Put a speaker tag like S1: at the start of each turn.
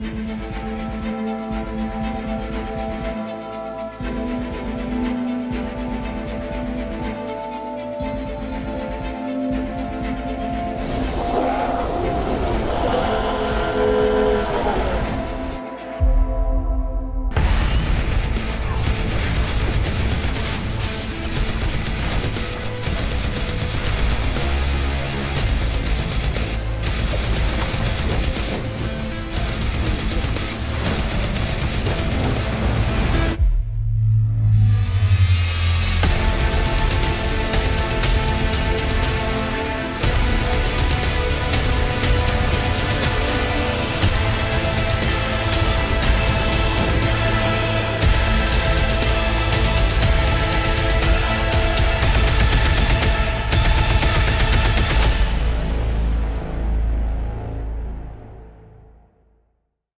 S1: Música